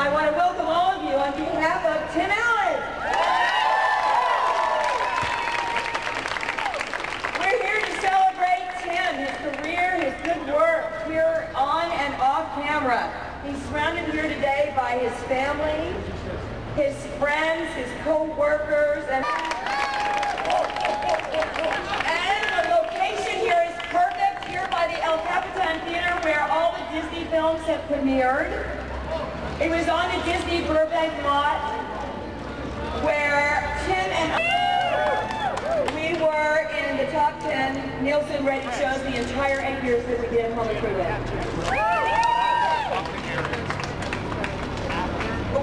I want to welcome all of you on behalf of Tim Allen. We're here to celebrate Tim, his career, his good work here on and off camera. He's surrounded here today by his family, his friends, his co-workers, and... and the location here is perfect, here by the El Capitan Theater, where all the Disney films have premiered. It was on the Disney Burbank lot where Tim and I, we were in the top 10 Nielsen rated shows the entire eight years that we did Home Improvement.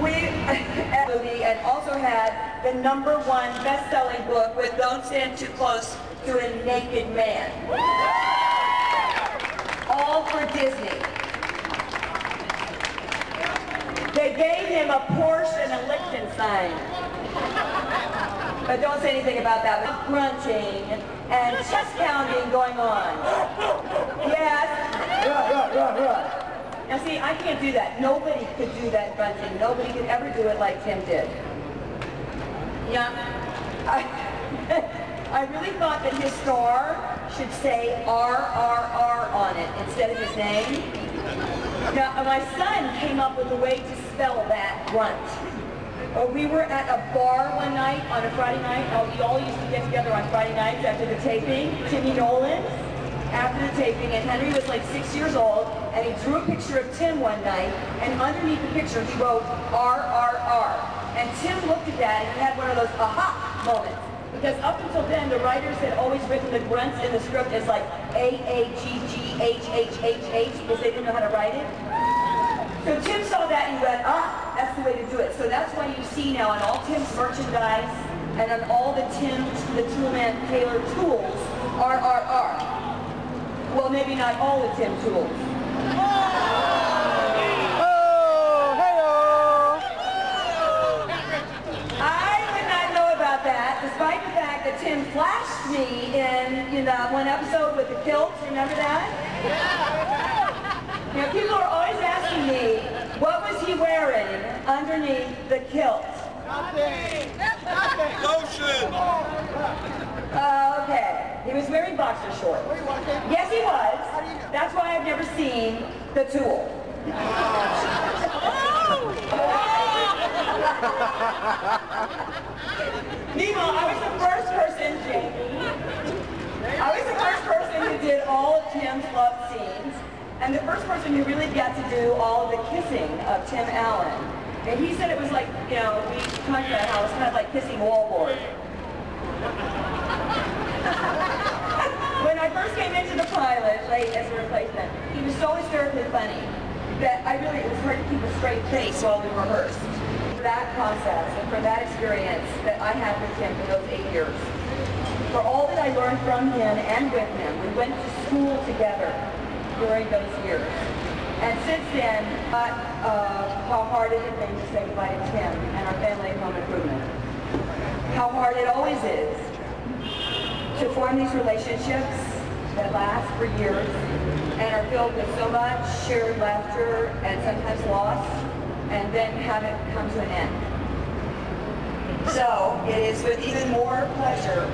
We and also had the number one best-selling book with Don't Stand Too Close to a Naked Man. All for Disney. They gave him a Porsche and a Lichtenstein. But don't say anything about that. But grunting and chest pounding going on. Yes. Now see, I can't do that. Nobody could do that grunting. Nobody could ever do it like Tim did. Yeah. I, I really thought that his star should say RRR on it instead of his name. Now, my son came up with a way to spell that grunt. We were at a bar one night on a Friday night. Uh, we all used to get together on Friday nights after the taping. Timmy Nolan, after the taping, and Henry was like six years old, and he drew a picture of Tim one night, and underneath the picture he wrote RRR. And Tim looked at that and he had one of those aha moments. Because up until then, the writers had always written the grunts in the script as like A-A-G-G-H-H-H-H because they didn't know how to write it. So Tim saw that and went, ah, that's the way to do it. So that's why you see now on all Tim's merchandise and on all the Tim's, the Toolman Taylor tools, RRR. Well, maybe not all the Tim tools. I did not know about that, despite the fact that Tim flashed me in, you know, one episode with the kilt. Remember that? You know, people are always asking me, what was he wearing underneath the kilt? Nothing. Nothing. Lotion. Uh, okay. He was wearing boxer shorts. Yes, he was. That's why I've never seen the tool. Nemo, I was the first person, I was the first person who did all of Tim's love scenes, and the first person who really got to do all the kissing of Tim Allen. And he said it was like, you know, we talked about how it was kind of like kissing wallboard. when I first came into the pilot, late as a replacement, he was so hysterically funny that I really, it was hard to keep a straight face while we rehearsed. For that process and for that experience that I had with him for those eight years, for all that I learned from him and with him, we went to school together during those years. And since then, uh, how hard it had been to say goodbye to Tim and our family Home Improvement. How hard it always is to form these relationships that last for years and are filled with so much shared laughter and sometimes loss, and then have it come to an end. So it is with even more pleasure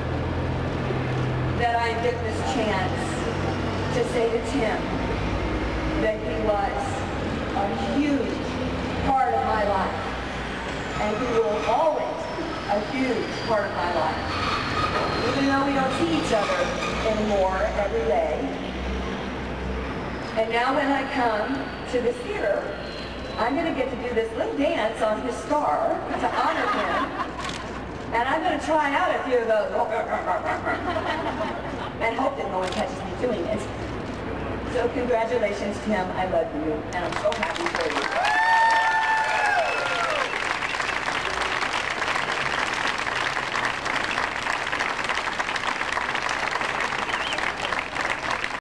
that I get this chance to say to Tim that he was a huge part of my life, and he will always be a huge part of my life. Even though we don't see each other anymore every day. And now when I come to the theater, I'm going to get to do this little dance on his star to honor him. And I'm going to try out a few of those. and hope that no one catches me doing it. So congratulations, Tim. I love you. And I'm so happy for you.